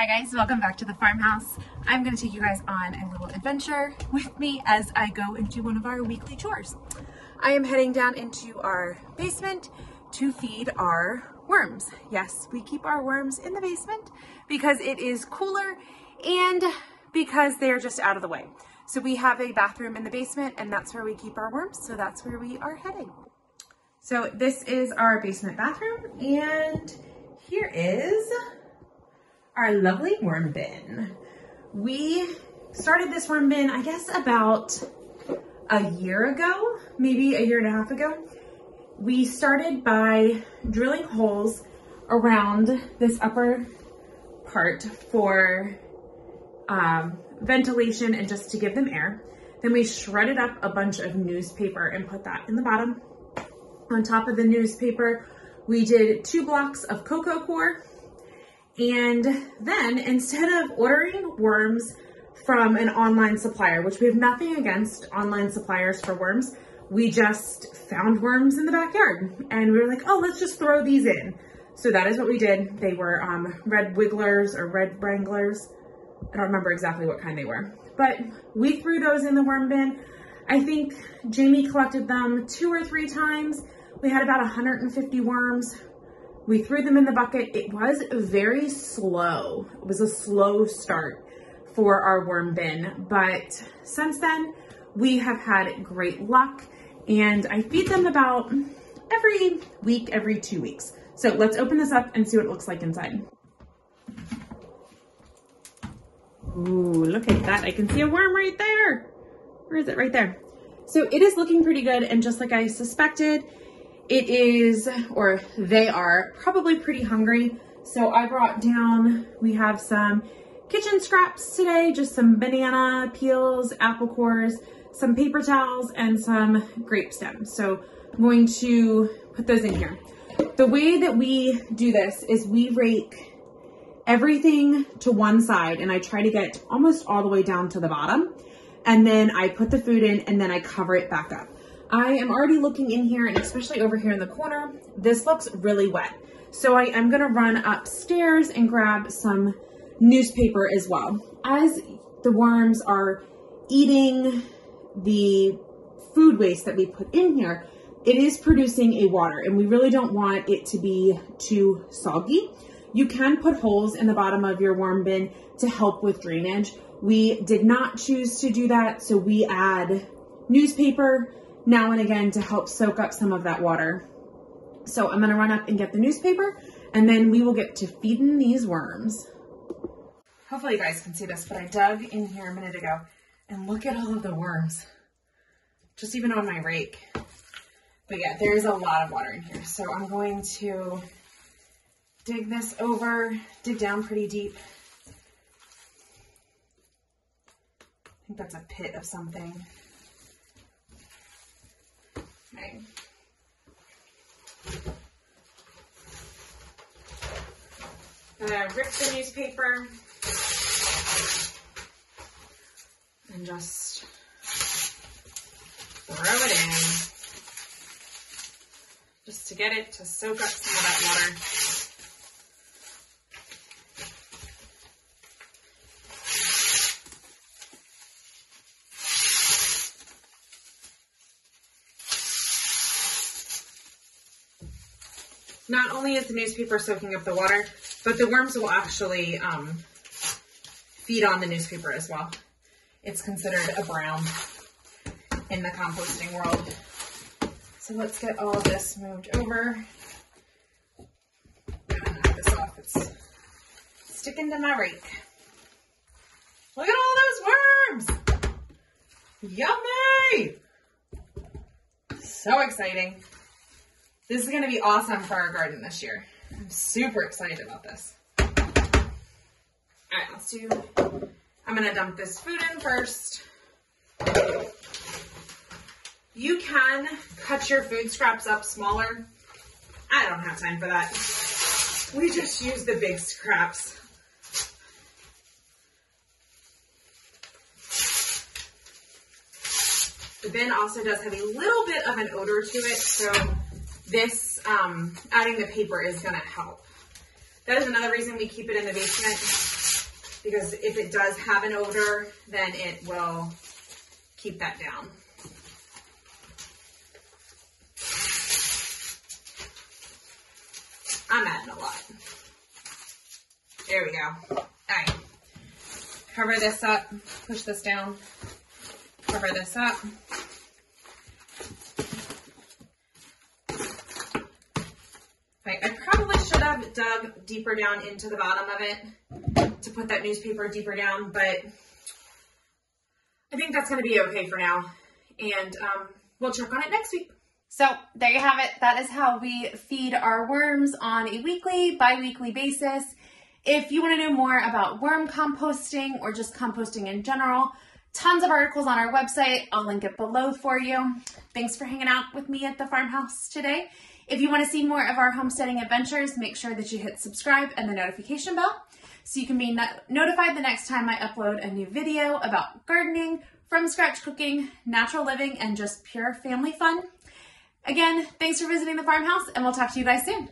Hi guys, welcome back to the farmhouse. I'm going to take you guys on a little adventure with me as I go into one of our weekly chores. I am heading down into our basement to feed our worms. Yes, we keep our worms in the basement because it is cooler and because they're just out of the way. So we have a bathroom in the basement and that's where we keep our worms. So that's where we are heading. So this is our basement bathroom and here is our lovely worm bin. We started this worm bin, I guess about a year ago, maybe a year and a half ago. We started by drilling holes around this upper part for um, ventilation and just to give them air. Then we shredded up a bunch of newspaper and put that in the bottom. On top of the newspaper, we did two blocks of coco coir and then instead of ordering worms from an online supplier, which we have nothing against online suppliers for worms, we just found worms in the backyard and we were like, oh, let's just throw these in. So that is what we did. They were um, red wigglers or red wranglers. I don't remember exactly what kind they were, but we threw those in the worm bin. I think Jamie collected them two or three times. We had about 150 worms. We threw them in the bucket. It was very slow. It was a slow start for our worm bin, but since then we have had great luck and I feed them about every week, every two weeks. So let's open this up and see what it looks like inside. Ooh, look at that. I can see a worm right there. Where is it? Right there. So it is looking pretty good. And just like I suspected, it is, or they are, probably pretty hungry. So I brought down, we have some kitchen scraps today, just some banana peels, apple cores, some paper towels, and some grape stems. So I'm going to put those in here. The way that we do this is we rake everything to one side and I try to get almost all the way down to the bottom. And then I put the food in and then I cover it back up. I am already looking in here and especially over here in the corner, this looks really wet. So I am gonna run upstairs and grab some newspaper as well. As the worms are eating the food waste that we put in here, it is producing a water and we really don't want it to be too soggy. You can put holes in the bottom of your worm bin to help with drainage. We did not choose to do that, so we add newspaper now and again to help soak up some of that water. So I'm gonna run up and get the newspaper and then we will get to feeding these worms. Hopefully you guys can see this, but I dug in here a minute ago and look at all of the worms. Just even on my rake. But yeah, there's a lot of water in here. So I'm going to dig this over, dig down pretty deep. I think that's a pit of something. Okay. Uh, rip the newspaper and just throw it in just to get it to soak up some of that water. Not only is the newspaper soaking up the water, but the worms will actually um, feed on the newspaper as well. It's considered a brown in the composting world. So let's get all of this moved over. Knock this off. It's sticking to my rake. Look at all those worms! Yummy! So exciting. This is going to be awesome for our garden this year. I'm super excited about this. All right, let's do, I'm going to dump this food in first. You can cut your food scraps up smaller. I don't have time for that. We just use the big scraps. The bin also does have a little bit of an odor to it, so this, um, adding the paper is going to help. That is another reason we keep it in the basement because if it does have an odor, then it will keep that down. I'm adding a lot. There we go. All right. Cover this up, push this down, cover this up. Okay, I probably should have dug deeper down into the bottom of it to put that newspaper deeper down, but I think that's going to be okay for now. And um, we'll check on it next week. So there you have it. That is how we feed our worms on a weekly, bi-weekly basis. If you want to know more about worm composting or just composting in general, tons of articles on our website. I'll link it below for you. Thanks for hanging out with me at the farmhouse today. If you want to see more of our homesteading adventures, make sure that you hit subscribe and the notification bell so you can be notified the next time I upload a new video about gardening, from scratch cooking, natural living, and just pure family fun. Again, thanks for visiting the farmhouse, and we'll talk to you guys soon.